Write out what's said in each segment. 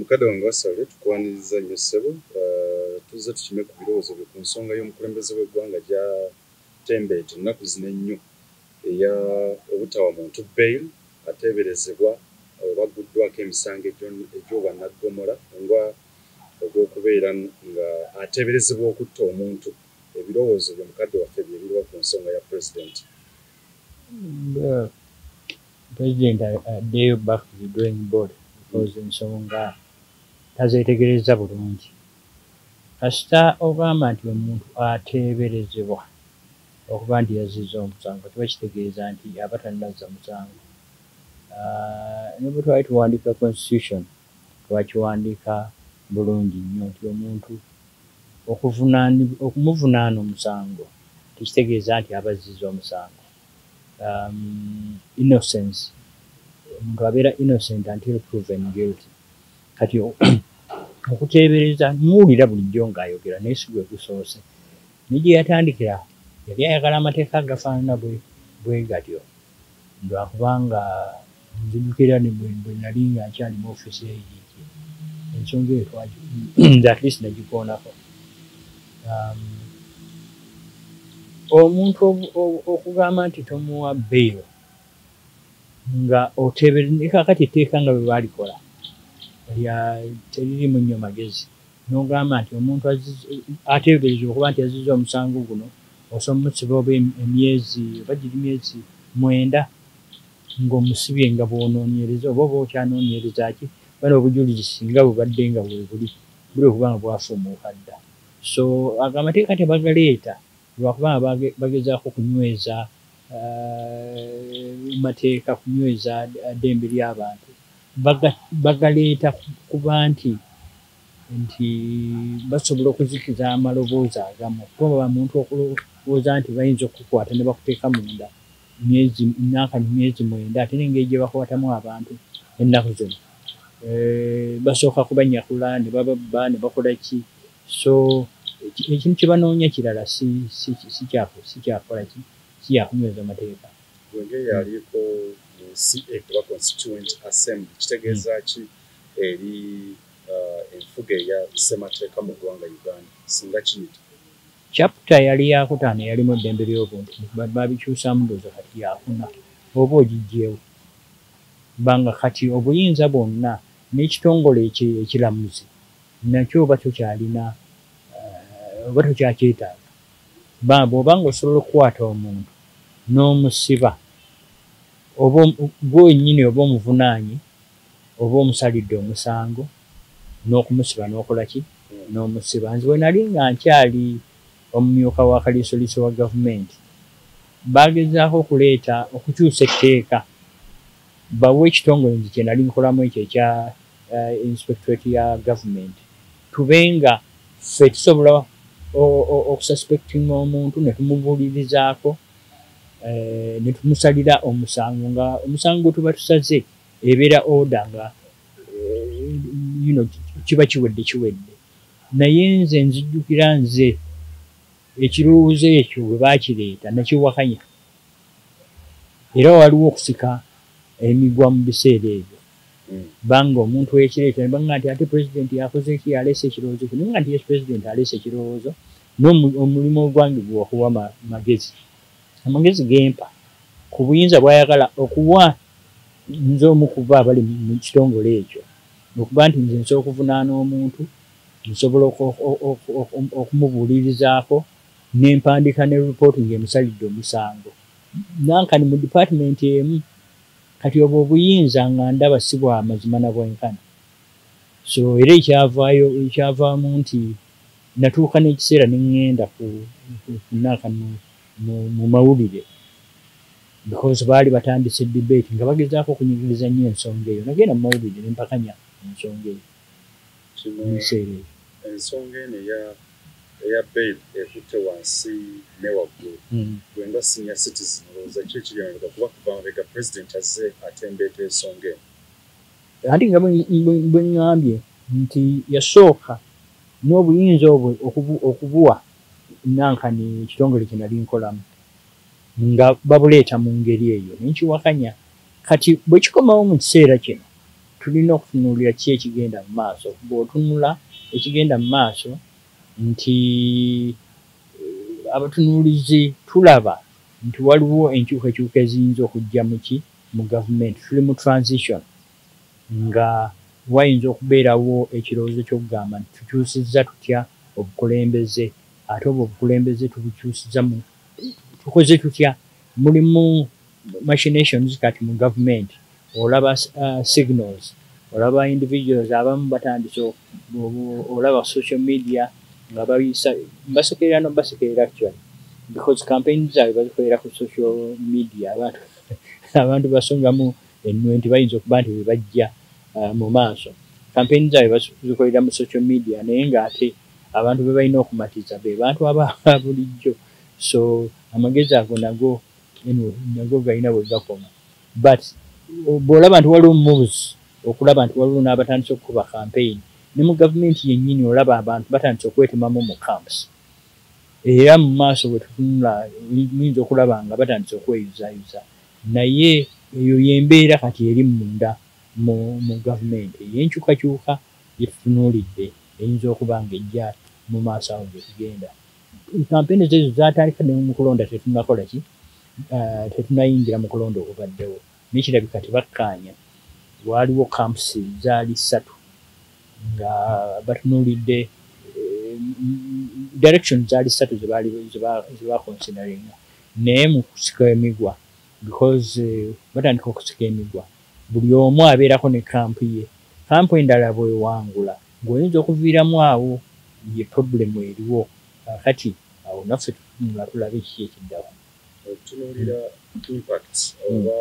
mukadde wange wasale tukwaniriza nnyo ssebo Eh, tuzze tukime ku birowoozo bye ku nsonga y'omukulembeze w'eggwanga gyatembeete ennaku zino ennyo. Eya obutawa muntu bail ateeberezebwa oba agguddwako emisango egyo- egy'obwannaggomola nga ogw'okubeera nga ateeberezebwa okutta omuntu ebirowoozo bye mukadde waffe bye biriwa ku nsonga ya pulezidenti Well, president addeyo back to the drawing board because ensonga tazeetegereza bulungi. Kasita ogamba nti omuntu ateeberezebwa okuba nti yazizza omusango kiba kitegeeza nti aba tannazza musango. Ne bwe twali tuwandiika constitution twakiwandiika bulungi nnyo nti omuntu okumuvunaana omusango tekitegeeza nti aba azizza omusango. Um, innocence omuntu abeera innocent until proven guilty. Kati okuteebereza muwulira bulijjo ng'ayogera naye si gwe gusoose. Ne gye yatandikira yali ayagala amateeka agafaanana bwe- gatyo. Lwakubanga nzijukira bwe nali nga nkyali mu ofiisi yayiiki ensonga eyo at least nagikoonako. Um, omuntu okugamba nti tomuwa beero nga oteebere kakati etteeka nga bwe baalikola teririmu nnyo magezi. N'ogamba nti omuntu ateeberezebwa okuba nti azizza omusango guno osobola omusiba oba em- emyezi oba giri myezi mwenda ng'omusibye nga bw'onoonyereza oba oba okyanoonyereza ki bana obujulizi singa bubadde nga bwe buli okuba nga bwafuumuuka dda. So ago amateeka tebagaleeta lwakubanga bage- bagezaako kunyweza ah, mateeka kunyweza ddembe ly'abantu. Baga- bagaleeta ku- kuba nti nti basobola okuzikiza amaloboozi agamu. Kuba muntu okulowooza nti bayinza okukukwata ne bakuteeka munda myezi nankani myezi mwenda ate n'engeri gye bakwatamu abantu ennaku zino. Eh, basooka kubanyakula ne bababba ne bakola ki? So eki- ekintu kye banoonya kirala si kyakola ki si yakunyweza mateeka bwenge yaliko mu ca kuba constituent assembly. Kitegeeza ki eri uh, enfuga eya ssemateeka mu ggwanga uganda. Singa kiyita chapita yali yakutaano yalimu eddembe ly'obuntu. Ba- babikyusamu ndooza kati yakuna oba ogijjeewo banga kati obuyinza bwonna n'ekitongole eki- ekiramuzi nakyo oba tokyalina eh, oba tokyakyetaaga ba bw'oba nga osobola okukwata omuntu n'omusiba. Oba omu- gwe wennyini oba omuvunaanyi oba omusalidde omusango n'okumusiba n'okola ki? N'omusiba. Nze we nali nga nkyali omumyuka wa kaliisoliiso wa gavumenti bagezaako okuleeta okukyusa etteeka bawe ekitongole nze kye nali nkolamu ekyo ekya uh, inspectorate ya gavumenti. Tube nga ffe tusobola okususpectinga omuntu ne tumubuulirizaako eh, ne tumusalira omusango nga omusango tuba tusaze ebeera oda nga eh, kiba kiwedde kiwedde. Naye nze nzijjukira nze ekirowoozo ekyo bwe baakireeta nakiwakanya. Era waliwo okusika emigwa mu biseera ebyo. Banga omuntu wekireeta nebanga nti ate pulezidenti yakoze ki yaleese ekirowoozo naye nga nti yes pulezidenti aleese ekirowoozo. N'omulimu ogwange gwe wakuwa ma- magezi amagezi gempa ku buyinza bwayagala okuwa nze omu kuva abali mu kitongole ekyo okuba nti nze nsobola okuvunaana omuntu nsobola oku- oku- oku- oku- okumubuulirizaako n'empandiika ne ripooti ng'emusalidde omusango nankani mu dipaatimenti emu kati obwo obuyinza nga ndaba si bwa mazima na bwenkana so era ekyavaayo ekyavaamu nti natuuka n'ekiseera ne ŋŋenda ku ku- ku naaka mu- mawulire. Because baali batandise debate nga bagezaako okunyigiriza nnyo ensonga eyo. Nagenda mu mawulire ne mpakanya ensonga eyo. Kino mu biseera ebyo. ensonga eno eya bail ekutte wansi ne waggulu. Mm. gwenga senior citizen olowooza ki ekiri emabega kuba kuva mabega president azze atembeeta ensonga eno? Ate nga bwe- ŋŋambye nti yasooka n'obuyinza okubu- okubuwa nankani ekitongole kye nali nkolamu nga babuleeta mu ngeri eyo. Nenkiwakanya kati bwe kikomawo mu kiseera kino tulina okutunuulira ki ekigenda mu maaso? Bw'otunula ekigenda mu maaso nti eh, abatunuulizi tulaba nti waliwo enkyukakyuka eziyinza okujja muki mu gavumenti. Tuli mu transition nga wayinza okubeerawo ekirowoozo ky'okugamba nti tukyusizza tutya obukulembeze ate obwo obukulembeze tubukyusiza mu tukoze tutya? Mulimu machinations kati mu gavumenti olaba uh, signals olaba individuals abamu batandise olaba social media nga bayisa mbasekerera nobasekerera actually. Because campaign zaabwe bazikolera ku social media abantu abantu basongamu ennwe nti bayinza okuba nti webajja uh, mu maaso. Campaign zaabwe bazikolera mu social media naye ngaate abantu be balina okumatiza be bantu aba bulijjo. So amagezi ago nago nago galina bwe gakoma. But bw'olaba nti waliwo moves okulaba nti waliwo n'abatandise okukuba campaign ne mu gavumenti yennyini olaba abantu batandise okwetemamu mu camps. Era mu maaso bwe tutunula muyinza okulaba nga batandise okweyuzayuza naye eyo yembeera kati eri munda mu gavumenti. Eyenkyukakyuka gyetutunuulidde eyinza okuba nga ejja mu maaso awo gyetugenda kampeni zezo zatandika ne mukulonda tetunakola ki? Uh, tetunayingira mu kulonda okubaddewo. Nekirabika tebakkaanya waaliwo campusi zaali ssatu nga batunuulidde eh, direction zaali ssatu zebaconsideringa naye mu kusika emigwa because eh, batandika okusika emigwa buli omu abeerako ne kampu ye. Kampu endala bwewangula ng'oyinza okuviiramu awo ye problemu eriwo. Kakati awo naffe tutunula tulabe kiki ekiddawo otunuulira impact oba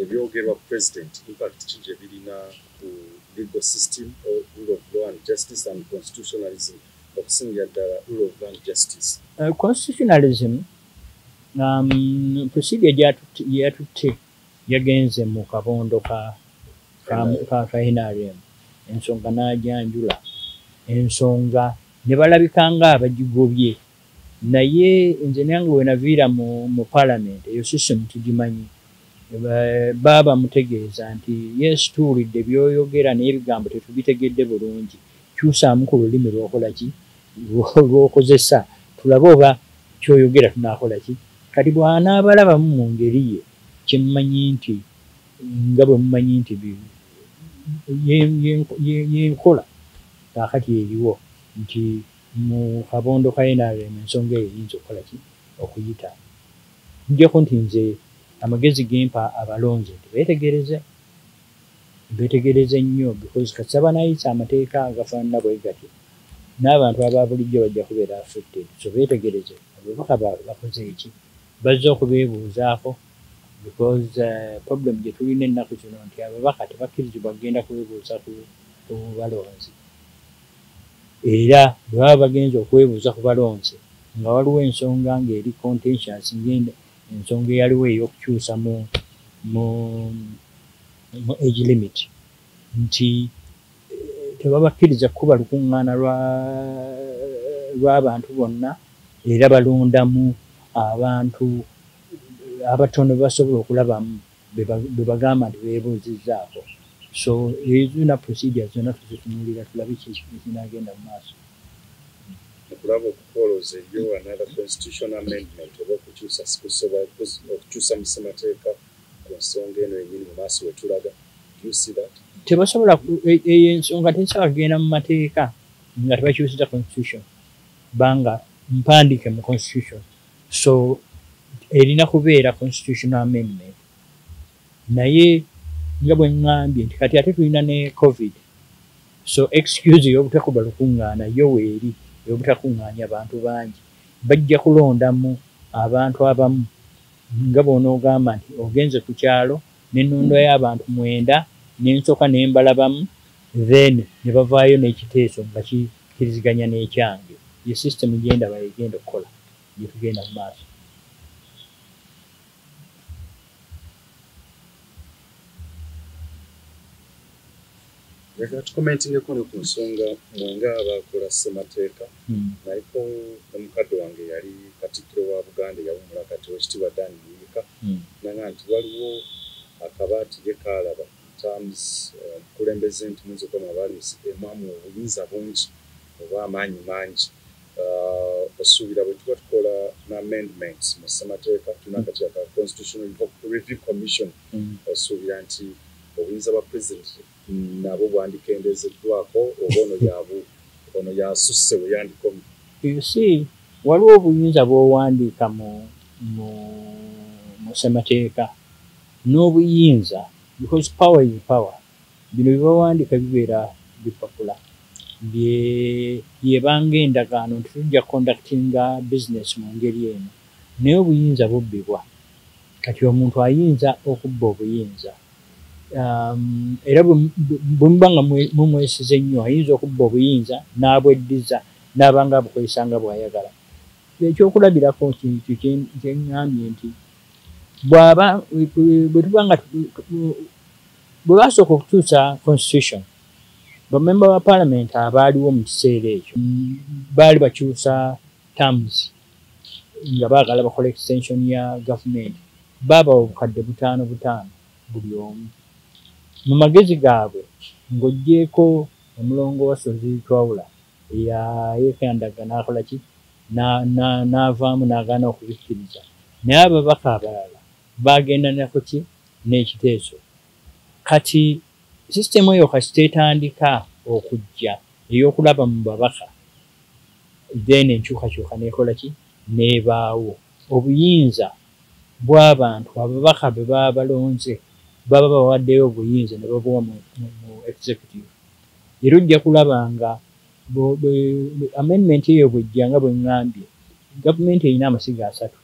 ebyogerwa president. Impact ki gye birina ku legal system rule of law and justice and constitutionalism? Okusingira ddala rule of law and justice. Uh, constitutionalism um, procedure gyeyatutte yagenze mu kabondo ka ka nrm ensonga n'ajanjula. Ensonga ne balabika nga abagigobye naye nze nange wenaviira mu, mu palamenti eyo system tugimanyi. Baaba mutegeeza nti yes tuwulidde byoyogera naye ebigambo tetubitegedde bulungi. Kyusaamu ku lulimi lwokolaki lwokozesa. Tulabe oba kyoyogera tunakola ki? Kati bwanaabalabamu mu ngeri ye kyemmanyi nti nga bwe mumanyi nti yenkola kaakati eriwo nti mu kabondo ka nrm ensonga eyo eyinza okukola ki okuyita njako nti nze amagezi gempa abalonzi nti betegereze betegereze nnyo because kasaba nayisa amateeka agafaanana bwe gatyo n'abantu aba bulijjo bajja kubeera affected so betegereze ababaka bakoze eki bazze okubeebuuzaako because uh, problem gye tulina ennaku zino nti ababaka tebakkirizibwa kugenda kubeebuuza ku balonzi. Era bwe baba bagenza okwebuuza ku balonzi nga waliwo ensonga ngaeri contentious ngende ensonga eyaliwo ey'okukyusa mu mu age limit. Nti eh, tebabakkiriza kuba lukuŋŋaana lw'abantu bonna era balondamu abantu abatono bebasobola okulabamu bebagamba nti bebuuzizzaako so ezina procedure zonna tuzitunulira tulabe kinagenda mu maaso. Okulaba okukoloza eyo another constitution amendment oba okukyusa mu ssemateeka ku nsonga eno yenyini mu maaso wetulaga tebasobola e- eyo ensonga tesobola kugenda mu mateeka nga tebakyusiza constitution banga mpandike mu constitution. So erina kubeera constitutional amendment. Naye nga bwe ŋŋambye nti kati ate tulina ne covid so excuse ey'obutakuba lukuŋŋaana yo weeri ey'obutakuŋŋaanya abantu bangi. Bajja kulondamu abantu abamu nga bw'onoogamba nti ogenze ku kyalo n'ennondo y'abantu mwenda n'ensooka n'embalabamu then ne bavaayo n'ekiteeso nga kikiriziganya n'ekyange. Ye system gyendaba egenda okukola gyetugenda mu maaso njagala tukomentingeko ne ku nsonga mwenga abakola ssemateeka hmm. naliko omukadde wange yali katikkiro wa buganda yawumula kati wekitiibwa dani muyika hmm. naga nti waliwo akabaati ye kaalaba terms omukulembeze nti muyinza okuba abaali emamu obuyinza bungi oba amaanyi mangi osuubira bwe tuba tukola naamendments mu ssemateeka tulina akatya ka constitutional review commission Mm. osuubira nti obuyinza bwa pulezidenti nabwo bwandikendezeddwako oba ono yabu ono yasusse bwe yandikomye you see waliwo obuyinza bw'owandiika mu ssemateeka n'obuyinza because power is power. Bino bye bawandiika bibeera bipapula. Bye byebanga endagaano nti tujja conductinga business mu ngeri eno naye obuyinza bubbibwa. Kati omuntu ayinza okubba obuyinza era bwe muba nga mwe- mumwesize nnyo ayinza okubba obuyinza n'abweddiza n'aba nga abukozesa nga bw'ayagala. Ekyokulabirako kintu kye- kyeŋŋambye nti bw'aba bwe tuba nga bwe basooka okutuusa constitution bamemba ba parliament abaaliwo mu kiseera ekyo baali bakyusa terms nga baagala bakola extension ya government baabawa obukadde butaano butaano buli omu mu magezi gaabwe ng'oggyeko omulongo wa sozi twawula eyayekandaga n'akola ki? Na- na- n'avaamu n'agaana okubikkiriza naye ababaka abalala baagenda nako ki? N'ekiteeso. Kati sisitemu eyo kasi tetandika okujja ey'okulaba mu babaka then enkyukakyuka n'ekola ki? N'ebaawo. Obuyinza bw'abantu ababaka be baba balonze baba bawaddeyo obuyinza ne babuwa mu, executive. Era ojja kulaba nga amendment eyo bwejja nga bwe ŋŋambye gavumenti erina amasiga asatu.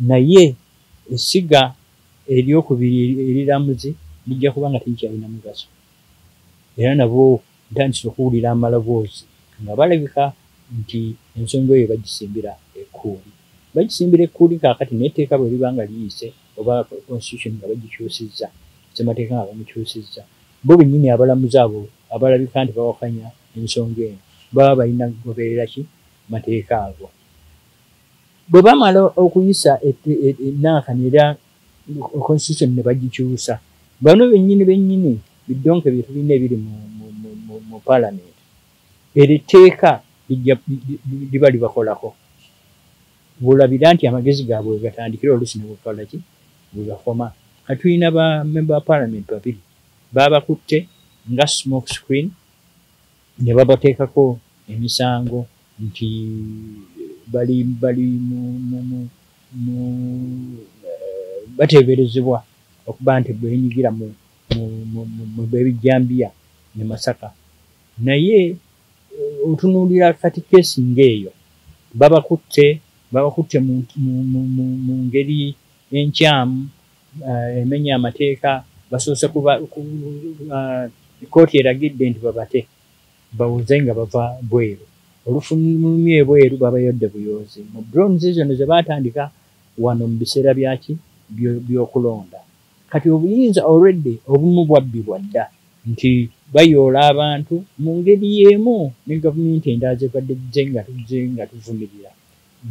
Naye essiga eryokubiri eriramuzi lijja kuba nga tekikyalina mugaso. Era nabo ntandise okuwulira amaloboozi nga balabika nti ensonga eyo bagisimbira ekkuuli. Bagisimbira ekkuuli kaakati n'etteeka bwe liba nga liyise oba constitution nga bagikyusizza ssemateeka nga bamukyusizza bo bennyini abalamuzi abo abalabika nti bawakanya ensonga eno baba balina kugoberera ki? Mateeka ago. Bwe bamala okuyisa ette- e- ennankani era constitution ne bagikyusa bano bennyini bennyini biddonke bye tulina ebiri mu, parliament ero etteeka liba libakolako. Bwolabira nti amagezi gaabwe wegatandikira oluusi ne bukola ki bwe gakoma kati tulina ba parliament babiri. Baabakutte nga smoke screen ne babateekako emisango nti bali bali eh, bateeberezebwa okuba nti bwenyigira mu, bebijambiya ne masaka. Naye eh, otunuulira kati keesi ng'eyo babakutte babakutte mu ngeri enkyamu uh, emenya amateeka basoose uh, kooti eragidde nti babate bawuze nga bava bweru. Olufulumya ebweru babayodde buyoozi. Mu drones zono ze baatandika wano mu biseera byaki byo- by'okulonda. Kati obuyinza already obumu bwabbibwa dda nti bayoola abantu mu ngeri y'emu ne gavumenti endala zebadde ze nga tuze nga tuvumirira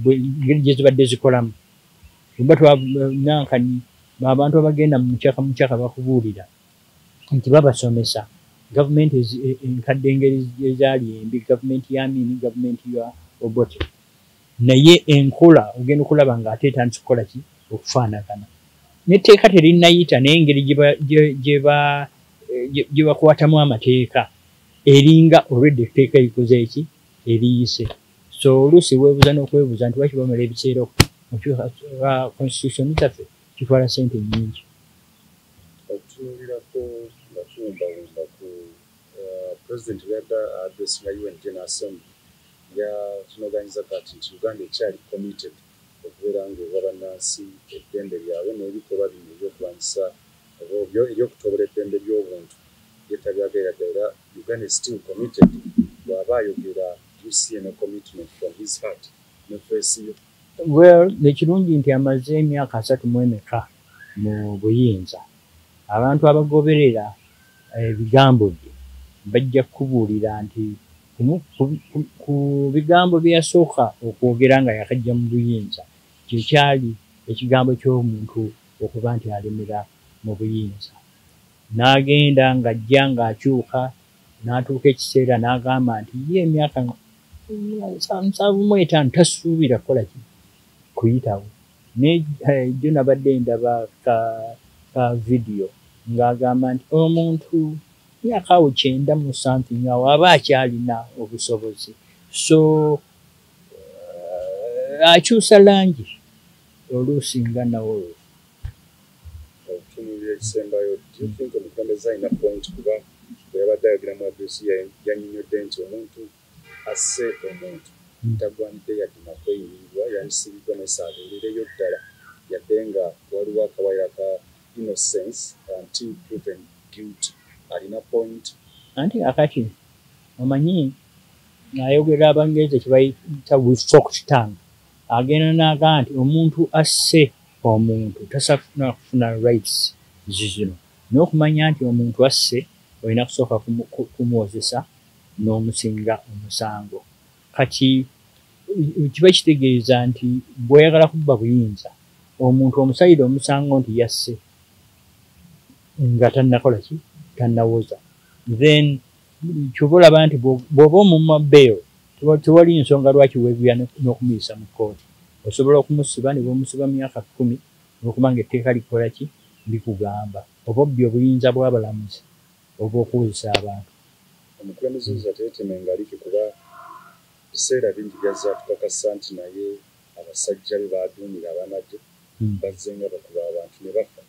engeri gye zibadde zikolamu oba twaнаnkani abantu abagenda mu mukyaka mukyaka bakubuulira nti babasomesa. Gavumenti ezi- e- enkadde engeri ezaali embi gavumenti yamini gavumenti ya obote. Naye enkola ogenda okulaba ng'ate etandise okukola ki? Okufaanagana. Netteeka terinayita naye engeri ba- gye- gye ba- gye- gye bakwatamu amateeka eringa olwedde etteeka erikoze eki? Eriyise so oluusi weebuza n'okwebuuza nti lwaki bamala ebiseera mukyuka constitution zaffe kitwala sente nnyingi okutunuulirako nga tuwumbawumba ku uh, president yadda address nga un general assembly yakinoganyiza kati nti uganda ekyali committed okubeera nga ewa bannansi eddembe lyabwe n'ebikolwa bino ebyokulwanyisa oba ebyo- ebyokutobola eddembe ly'obuntu yetabyagerera era uganda is still committed bw'aba ayogera no commitment from his heart ne face yo well ekirungi nti amaze emyaka asatu mu emeka mu buyinza abantu abagoberera ebigambo bye bajja kukubuulira nti ku- bigambo bye yasooka okwogera nga yakajja mu buyinza kyekyali ekigambo ky'omuntu okuba nti alemera mu buyinza. N'agenda ng'ajja ng'akyuka n'atuuka ekiseera n'agamba nti ye emyaka nsanvu mu etaano tasuubira kukola ki kuyitawo nejjo nabadde ndaba ka, ka vidiyo ng'agamba nti omuntu myaka awo kyenda mu something awo aba akyalina obusobozi. So uh, akyusa langi oluusi nga okutunuulira ekisembayo think omukulembeze alina point kuba bwe yabadde ayogera mu adresi yannyonnyodde nti omuntu asse omuntu tagwanidde yadde nakweyimirirwa yandisibiddwa nesaabeerereyo ddala. Yadde nga waliwo akawaya ka innocence until proven guilty alina point. Anti akati omanyi ayogera abangereza kyebayita wifoctang agenda nagaa nti omuntu asse omuntu tasafuna kufuna rights zizino. N'okumanya nti omuntu asse olina kusooka kumwozesa n'omusinga omusango kati kiba kitegeeza nti bw'oyagala kubba buyinza omuntu omusalire omusango nti yasse nga tannakola ki? Tannawoza then kyova olaba nti bw'oba omumma bbeeyo tewali nsonga lwaki weebuya n'okumuyisa mu kkooti. Osobola okumusiba ne bwomusiba myaka kkumi olwokuba nga etteeka likola ki? Likugamba. Oba obbye obuyinza bw'abalamuzi oba okuwozesa abantu. Omukulembeze ozateeteme nga liki kuba biseera bingi byazze atukakasa nti naye abasajja be baduumira abamagye Hmm. bazze nga bakuba abantu ne bafa.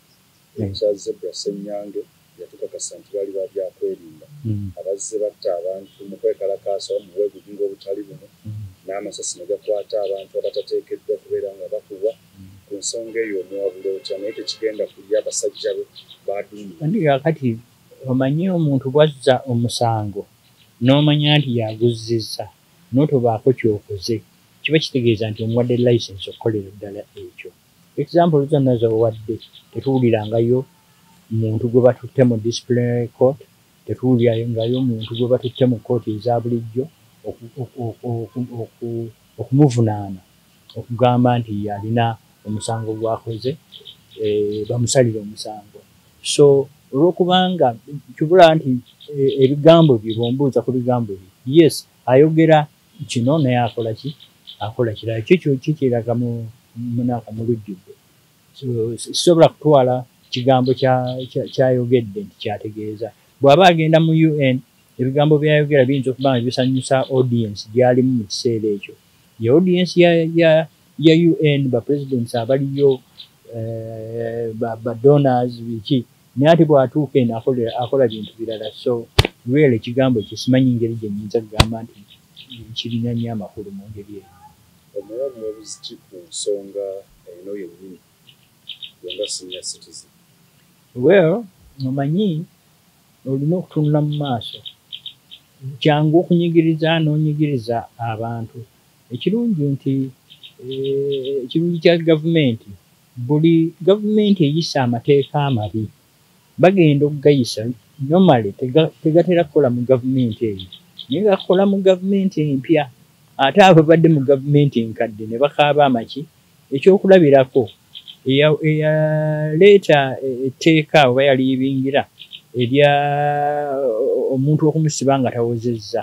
Ekyazebra ssenyange yatukakasa nti bali ba byakwerinda. Mm, abazze batta abantu mu kwekalakaasa mu bwegugunga obutali buno. N'amasasi ne gakwata abantu abatateekeddwa kubeera nga bakubwa ku nsonga eyo omuwabula otya? Naye tekigenda kulya abasajja be baduumira kandi kakati omanyi omuntu bwazza omusango n'omanya nti yaguzizza n'otobaako kyokoze. Kiba kitegeeza nti omuwadde license okukolera ddala ekyo. Example zonna zowadde tetuwulirangayo muntu gwe batutte mu disciplinary court tetuwulirangayo muntu gwe batutte mu kooti eza bulijjo oku- oku- oku- oku- okumuvunaana okugamba nti alina omusango gwakoze eh, bamusalire omusango. So olwokubanga kibula nti eh, ebigambo bye bwombuuza ku bigambo bye yes ayogera kino naye akola ki? Akola kirala. Kikyo kikiraga mu munaka mu lujjudde So, sisobola kutwala kigambo kya- kya- kyayogedde nti kyategeeza. Bw'aba agenda mu un ebigambo byayogera biyinza okuba nga bisanyusa audience gyalimu mu kiseera ekyo. Ye audience ya, un bapresidents abaliyo eh, ba- badonors biki naye ate bw'atuuka eno akola bintu birala. So really ekigambo ekyo simanyi ngeri gye nyinza kugamba nti kirina nnyo amakulu mu ngeri eyo omuwa mwebuzi ki ku nsonga eno yennyini yonga senior citizen. Well omanyi olina okutunula mu maaso kyangu okunyigiriza n'onyigiriza abantu. Ekirungi nti eh, ekirungi kya gavumenti buli gavumenti eyisa amateeka amabi bagenda okugayisa normally tega- tegatera kukola mu gavumenti eyo naye gakola mu gavumenti empya. Ate abo badde mu gavumenti enkadde ne bakaaba amaki ekyokulabirako eya- eyaleeta etteeka oba yaliyibingira erya omuntu okumusiba nga tawozezza.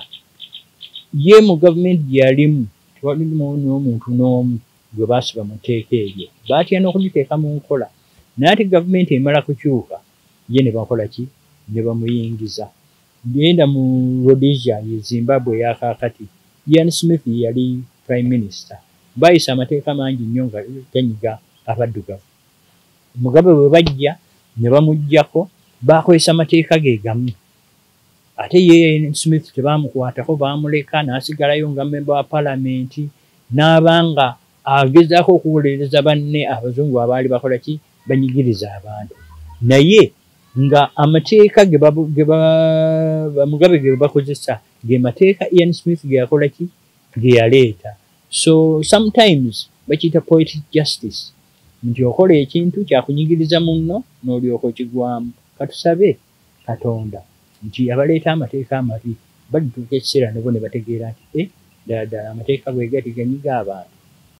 Ye mu gavumenti gyeyalimu tewalimu n'omuntu n'omu gwe baasiba mu tteeka eryo. Baatya n'okuliteeka mu nkola. Naye ate gavumenti emala kukyuka ye ne bakola ki? Ne bamuyingiza genda mu rhodesia ye zimbabwe eyakaakati ian smith yali prime minister. Baayisa amateeka mangi nnyo nga ganyiga abaddugavu. Mugabe bwe bajja ne bamuggyako baakozesa amateeka ge gamu. Ate ye smith tebaamukwatako baamuleka n'asigalayo nga memba wa palamenti n'abanga agezaako okuwolereza banne abazungu abaali bakola ki? Banyigiriza abantu. Naye nga amateeka babu- ge bakozesa ge mateeka ian smith ge yakola ki? Ge yaleeta. So sometimes bakiyita poetic justice. Nti okola ekintu kyakunyigiriza munno n'olyoka okigwamu. Katusabe katonda. Nti abaleeta amateeka amabi balituuka ekiseera nebo ne bategeera nti e ddala ddala amateeka bwe gati ganyiga abantu